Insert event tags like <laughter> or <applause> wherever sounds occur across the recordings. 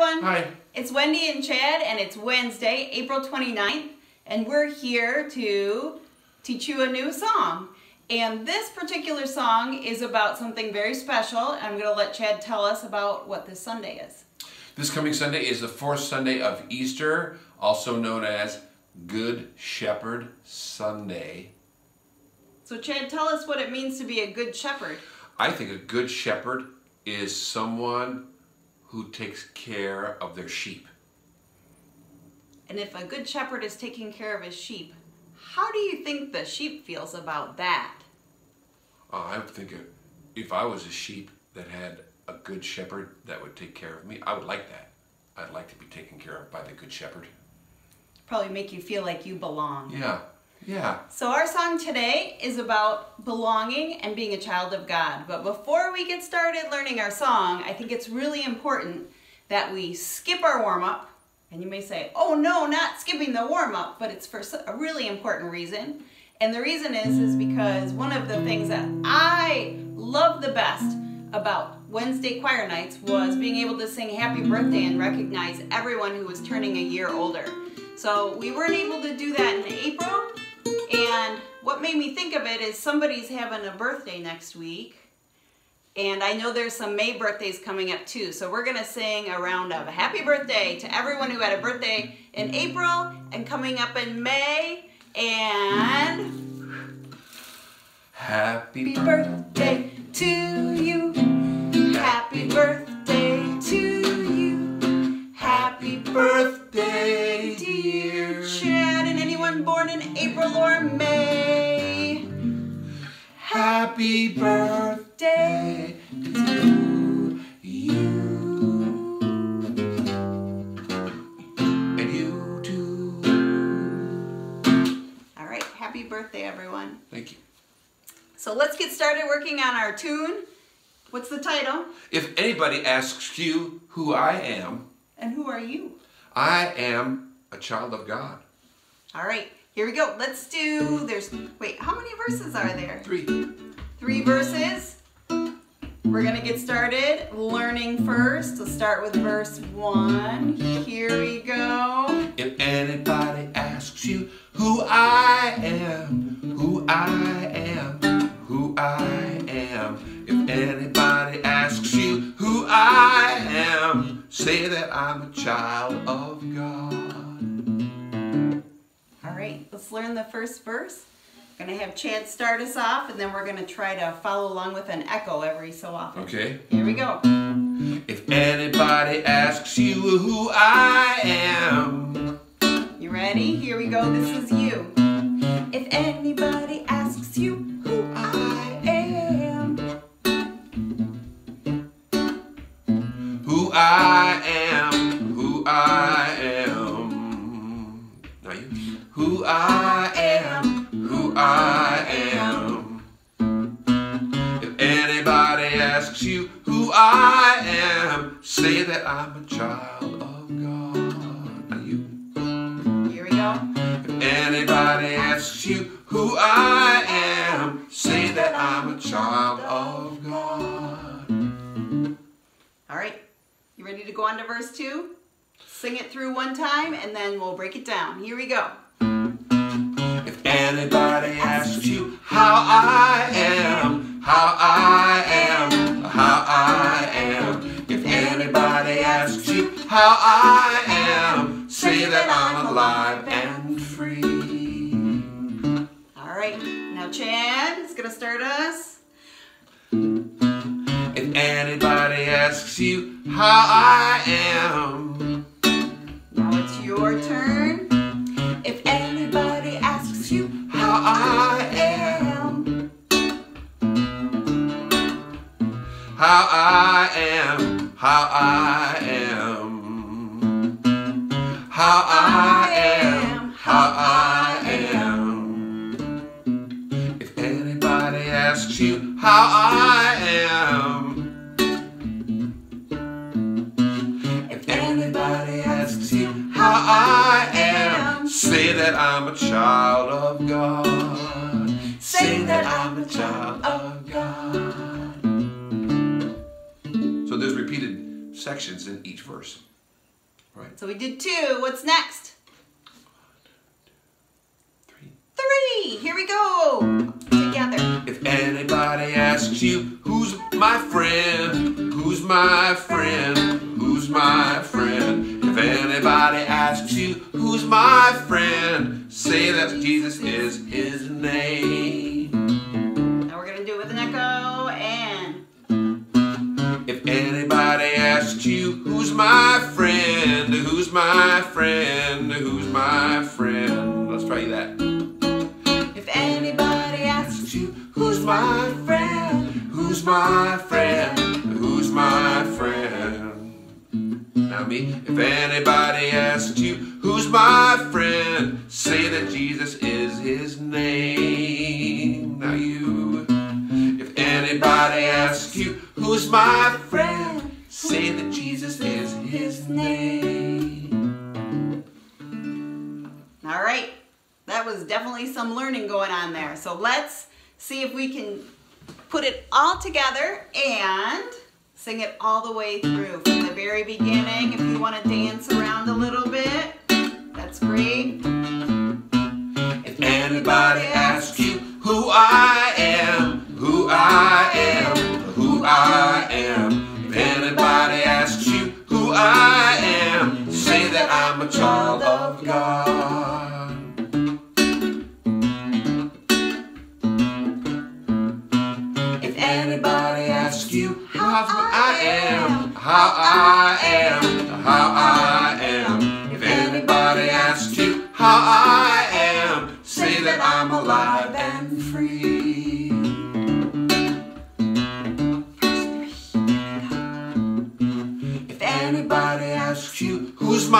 everyone. Hi. It's Wendy and Chad, and it's Wednesday, April 29th, and we're here to teach you a new song. And this particular song is about something very special. I'm going to let Chad tell us about what this Sunday is. This coming Sunday is the fourth Sunday of Easter, also known as Good Shepherd Sunday. So, Chad, tell us what it means to be a good shepherd. I think a good shepherd is someone who takes care of their sheep. And if a good shepherd is taking care of his sheep, how do you think the sheep feels about that? Uh, I would think if I was a sheep that had a good shepherd that would take care of me, I would like that. I'd like to be taken care of by the good shepherd. Probably make you feel like you belong. Yeah, yeah. So our song today is about belonging and being a child of God. But before we get started learning our song, I think it's really important that we skip our warm-up. And you may say, oh no, not skipping the warm-up, but it's for a really important reason. And the reason is, is because one of the things that I love the best about Wednesday choir nights was being able to sing happy birthday and recognize everyone who was turning a year older. So we weren't able to do that in April, and what made me think of it is somebody's having a birthday next week. And I know there's some May birthdays coming up too. So we're going to sing a round of happy birthday to everyone who had a birthday in April and coming up in May. And happy birthday to birthday, everyone. Thank you. So let's get started working on our tune. What's the title? If anybody asks you who I am, And who are you? I am a child of God. All right, here we go. Let's do, there's, wait, how many verses are there? Three. Three verses. We're gonna get started learning first. Let's start with verse one. Here we go. If anybody asks you who I am, who I am, who I am. If anybody asks you who I am, say that I'm a child of God. All right, let's learn the first verse. Gonna have Chad start us off and then we're gonna try to follow along with an echo every so often. Okay. Here we go. If anybody asks you who I am, ready? Here we go. This is you. If anybody asks you who I am, who I am, who I am. Now you. Who I am, who I am. If anybody asks you who I am, say that I'm a child asks you who I am, say that I'm a child of God. All right, you ready to go on to verse two? Sing it through one time and then we'll break it down. Here we go. If anybody asks you how I am, how I am, how I am. If anybody asks you how I am, say that I'm alive and free. Is us. If anybody asks you how I am, Now it's your turn. If anybody asks you how I am, how I am, how I am, how I am, how I am. That I'm a child of God. Say that I'm a child of God. So there's repeated sections in each verse. Right. So we did two. What's next? Three. Three. Here we go. Together. If anybody asks you, who's my friend? Who's my friend? Who's my friend? If anybody asks you, who's my friend? Say that Jesus is his name. Now we're gonna do it with an echo and If anybody asks you, who's my friend? Who's my friend? Who's my friend? My friend? Say that Jesus is his name. All right, that was definitely some learning going on there. So let's see if we can put it all together and sing it all the way through from the very beginning. If you want to dance around a little bit, that's great. If anybody asks you who I am, who I I am. If anybody asks you who I am, say that I'm a child of God. If anybody asks you how I am, how I am, how I am.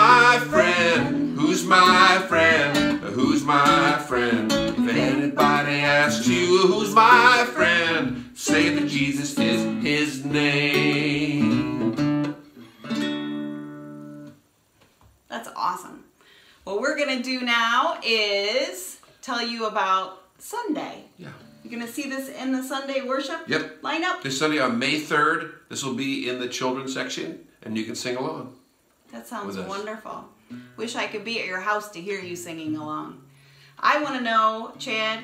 My friend, who's my friend, who's my friend. If anybody asks you who's my friend, say that Jesus is his name. That's awesome. What we're going to do now is tell you about Sunday. Yeah. You're going to see this in the Sunday worship Yep. lineup. This Sunday on May 3rd, this will be in the children's section, and you can sing along. That sounds with us. wonderful. Wish I could be at your house to hear you singing along. I want to know, Chad,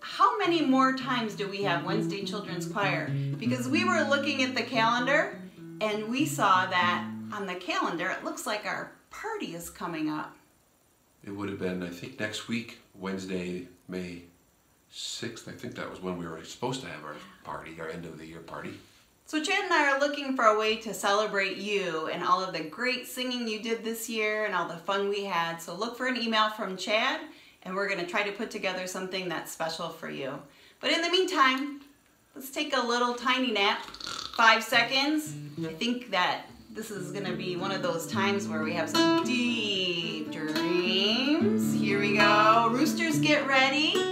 how many more times do we have Wednesday Children's Choir? Because we were looking at the calendar and we saw that on the calendar it looks like our party is coming up. It would have been, I think, next week, Wednesday, May 6th. I think that was when we were supposed to have our party, our end of the year party. So Chad and I are looking for a way to celebrate you and all of the great singing you did this year and all the fun we had. So look for an email from Chad and we're going to try to put together something that's special for you. But in the meantime, let's take a little tiny nap. Five seconds. I think that this is going to be one of those times where we have some deep dreams. Here we go. Roosters, get ready.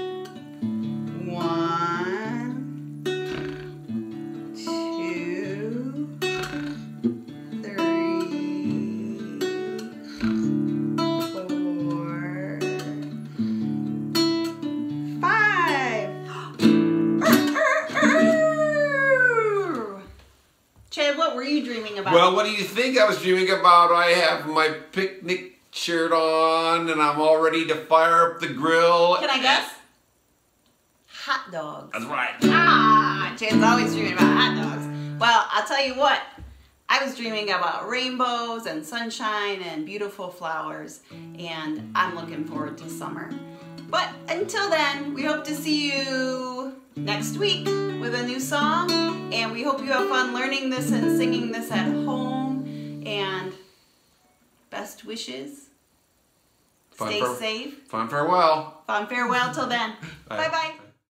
Well, what do you think I was dreaming about? I have my picnic shirt on, and I'm all ready to fire up the grill. Can I guess? Hot dogs. That's right. Ah, Chad's always dreaming about hot dogs. Well, I'll tell you what. I was dreaming about rainbows and sunshine and beautiful flowers, and I'm looking forward to summer. But until then, we hope to see you next week with a new song, and we hope you have fun learning this and singing this at home. And best wishes. Fun Stay safe. Fun farewell. Fond farewell till then. <laughs> Bye. Bye bye.